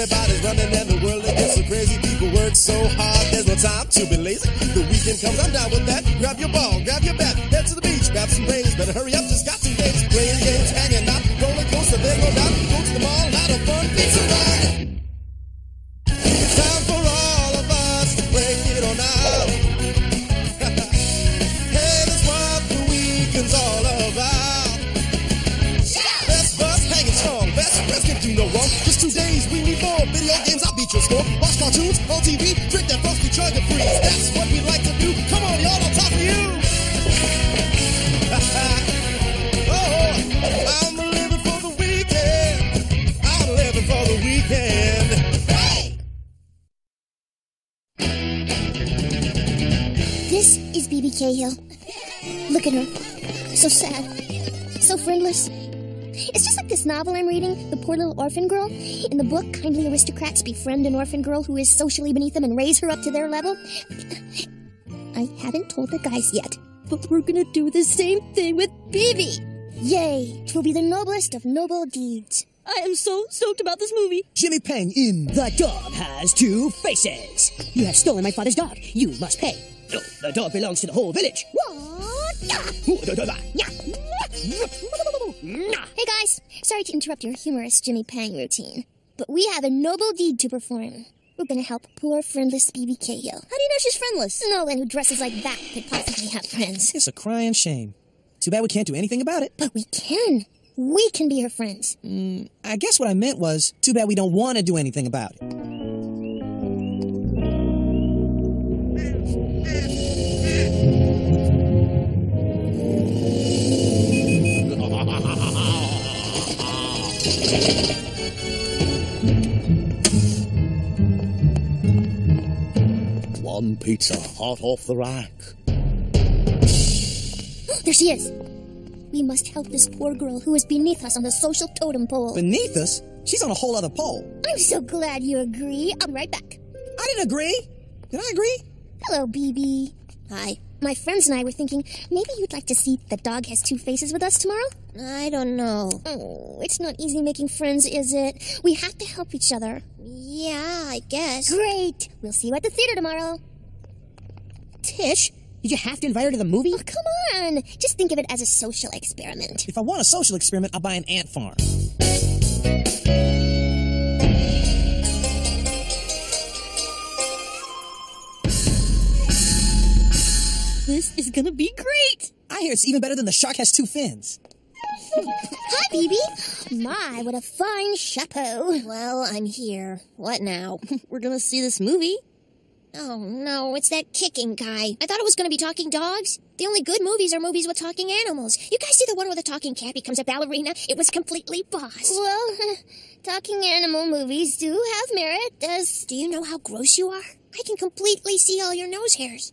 Everybody's running and the world is getting so crazy. People work so hard, there's no time to be lazy. The weekend comes, I'm down with that. Grab your ball, grab your bat, head to the beach, grab some brains. Better hurry up, just got some dates. Playing games, hanging out, roller coaster, there's no doubt. Go to the mall, lot of fun, pizza ride. TV, drink that frosty chug freeze. That's what we like to do. Come on, y'all, I'm talking to you. oh, I'm living for the weekend. I'm living for the weekend. Hey! This is BB Cahill. Look at her. So sad. So friendless. It's just like this novel I'm reading, The Poor Little Orphan Girl. In the book, kindly aristocrats befriend an orphan girl who is socially beneath them and raise her up to their level. I haven't told the guys yet, but we're gonna do the same thing with BB. Yay! 'Twill be the noblest of noble deeds. I am so stoked about this movie. Jimmy Pang in The dog has two faces. You have stolen my father's dog. You must pay. No, the dog belongs to the whole village. Hey guys, sorry to interrupt your humorous Jimmy Pang routine, but we have a noble deed to perform. We're gonna help poor friendless BB Cahill. How do you know she's friendless? No one who dresses like that could possibly have friends. It's a crying shame. Too bad we can't do anything about it. But we can. We can be her friends. Mm, I guess what I meant was, too bad we don't want to do anything about it. One pizza hot off the rack. There she is. We must help this poor girl who is beneath us on the social totem pole. Beneath us? She's on a whole other pole. I'm so glad you agree. I'll be right back. I didn't agree. Did I agree? Hello, BB. Hi. My friends and I were thinking maybe you'd like to see The Dog Has Two Faces with us tomorrow? I don't know. Oh, it's not easy making friends, is it? We have to help each other. Yeah, I guess. Great. We'll see you at the theater tomorrow. Tish, did you have to invite her to the movie? Oh, come on. Just think of it as a social experiment. If I want a social experiment, I'll buy an ant farm. This is gonna be great. I hear it's even better than the shark has two fins. Hi, BB. My, what a fine chapeau. Well, I'm here. What now? We're gonna see this movie. Oh, no, it's that kicking guy. I thought it was gonna be talking dogs. The only good movies are movies with talking animals. You guys see the one where the talking cat becomes a ballerina? It was completely boss. Well, talking animal movies do have merit. Does. Do you know how gross you are? I can completely see all your nose hairs.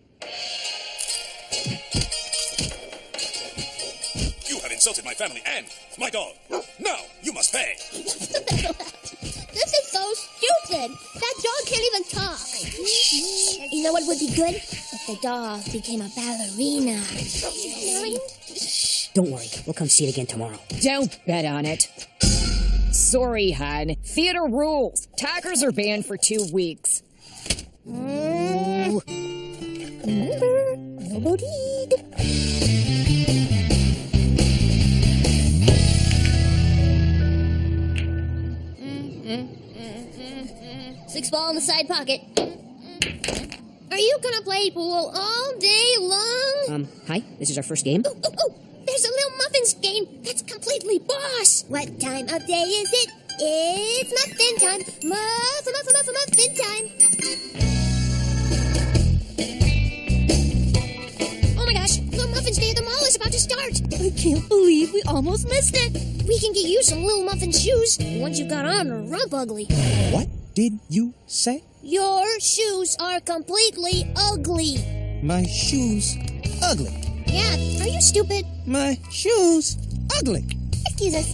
You have insulted my family and my dog. Now you must pay. This is so stupid. That dog can't even talk. You know what would be good? If the dog became a ballerina. Don't worry, we'll come see it again tomorrow. Don't bet on it. Sorry, hon. Theater rules. Tackers are banned for two weeks. Remember, noble Six ball in the side pocket. Are you gonna play pool all day long? Um, hi, this is our first game. Oh, oh, oh, there's a little muffins game. That's completely boss. What time of day is it? It's muffin time. Muffin, muffin, muffin, muffin time. Oh my gosh, Little Muffins Day at the mall is about to start. I can't believe we almost missed it. We can get you some Little Muffin shoes. The ones you got on are rump ugly. What did you say? Your shoes are completely ugly. My shoes ugly. Yeah, are you stupid? My shoes ugly. Excuse us.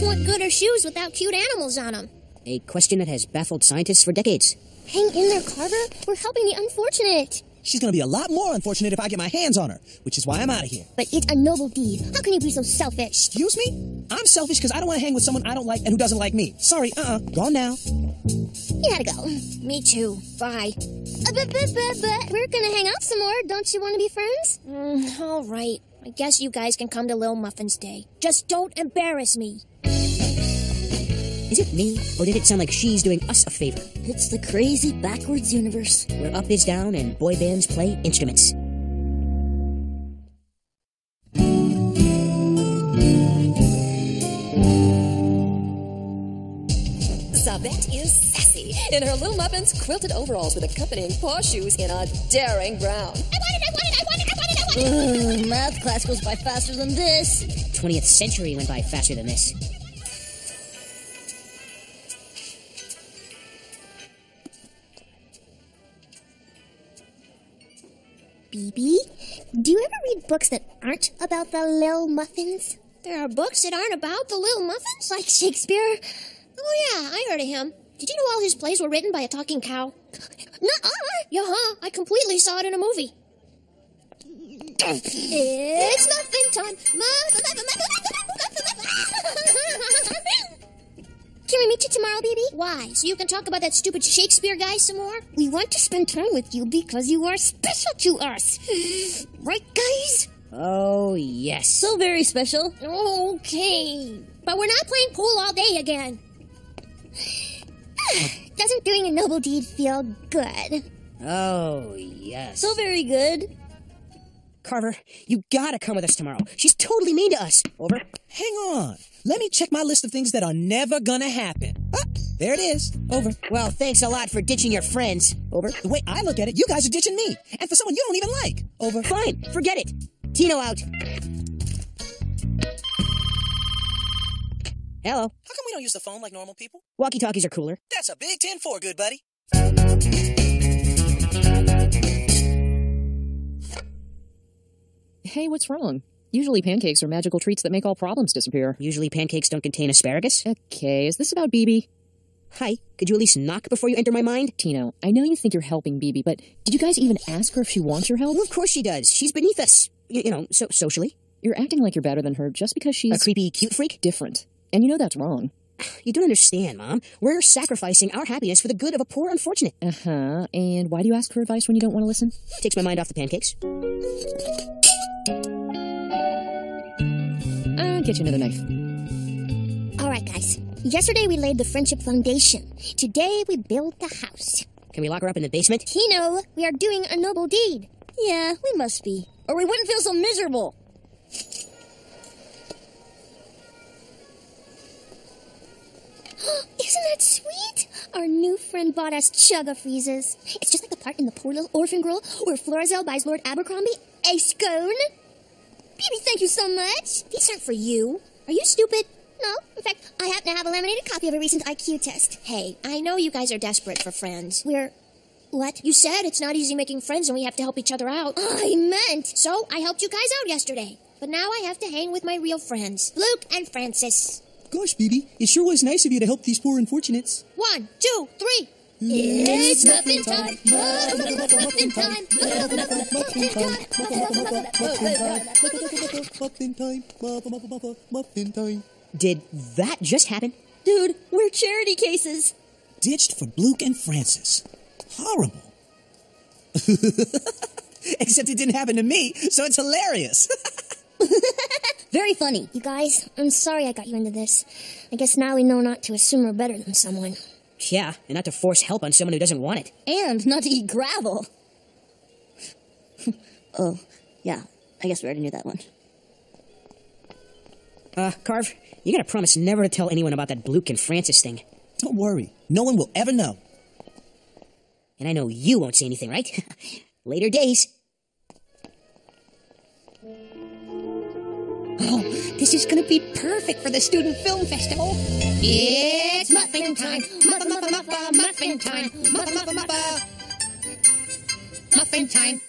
What good are shoes without cute animals on them? A question that has baffled scientists for decades. Hang in there, Carver. We're helping the unfortunate. She's gonna be a lot more unfortunate if I get my hands on her, which is why I'm out of here. But it's a noble deed. How can you be so selfish? Excuse me? I'm selfish because I don't want to hang with someone I don't like and who doesn't like me. Sorry, uh-uh. Gone now. You gotta go. Me too. Bye. Uh, but, but, but, but, we're gonna hang out some more. Don't you want to be friends? Mm, all right. I guess you guys can come to Lil Muffin's Day. Just don't embarrass me. Is it me, or did it sound like she's doing us a favor? It's the crazy backwards universe. Where up is down and boy bands play instruments. Sabette is sassy in her Little Muffins quilted overalls with accompanying paw shoes in a daring brown. I want it, I want it, I want it, I want it, I want it! Ugh, math class goes by faster than this. 20th century went by faster than this. BB, do you ever read books that aren't about the Lil Muffins? There are books that aren't about the Little Muffins? Like Shakespeare? Oh, yeah, I heard of him. Did you know all his plays were written by a talking cow? Nuh-uh. Yeah, huh? I completely saw it in a movie. It's muffin time. Muffin, muffin, muffin, muffin, muffin. Can we meet you tomorrow, baby? Why? So you can talk about that stupid Shakespeare guy some more? We want to spend time with you because you are special to us. Right, guys? Oh, yes. So very special. Okay. But we're not playing pool all day again. Doesn't doing a noble deed feel good? Oh, yes. So very good. Carver, you gotta come with us tomorrow. She's totally mean to us. Over. Hang on. Let me check my list of things that are never gonna happen. Ah, there it is. Over. Well, thanks a lot for ditching your friends. Over. The way I look at it, you guys are ditching me. And for someone you don't even like. Over. Fine, forget it. Tino out. Hello. How come we don't use the phone like normal people? Walkie talkies are cooler. That's a big 10-4, good buddy. Hey, what's wrong? Usually pancakes are magical treats that make all problems disappear. Usually pancakes don't contain asparagus. Okay, is this about BB? Hi, could you at least knock before you enter my mind? Tino, I know you think you're helping BB, but did you guys even ask her if she wants your help? Well, of course she does. She's beneath us. Y- you know, so socially. You're acting like you're better than her just because she's A creepy cute freak? different. And you know that's wrong. You don't understand, Mom. We're sacrificing our happiness for the good of a poor unfortunate. Uh huh. And why do you ask for advice when you don't want to listen? Takes my mind off the pancakes. Get you another knife. All right, guys. Yesterday we laid the friendship foundation. Today we build the house. Can we lock her up in the basement? Tino, we are doing a noble deed. Yeah, we must be. Or we wouldn't feel so miserable. Isn't that sweet? Our new friend bought us chugga freezes. It's just like the part in the poor little orphan girl where Florizel buys Lord Abercrombie a scone. Baby, thank you so much. These aren't for you. Are you stupid? No, in fact, I happen to have a laminated copy of a recent IQ test. Hey, I know you guys are desperate for friends. We're. What? You said it's not easy making friends and we have to help each other out. I meant. So I helped you guys out yesterday. But now I have to hang with my real friends, Luke and Francis. Gosh, BB, it sure was nice of you to help these poor unfortunates. One, two, three. It's muffin time. Muffin time. Muffin time, muffin, time. Did that just happen? Dude, we're charity cases. Ditched for Luke and Francis. Horrible. Except it didn't happen to me, so it's hilarious. Very funny. You guys, I'm sorry I got you into this. I guess now we know not to assume we're better than someone. Yeah, and not to force help on someone who doesn't want it. And not to eat gravel. oh, yeah. I guess we already knew that one. Uh, Carv, you gotta promise never to tell anyone about that Bluke and Francis thing. Don't worry. No one will ever know. And I know you won't say anything, right? Later days. This is going to be perfect for the Student Film Festival. It's muffin time. Muffin, muffin, muffin, muffin time. Muffin, muffin. Muffin time.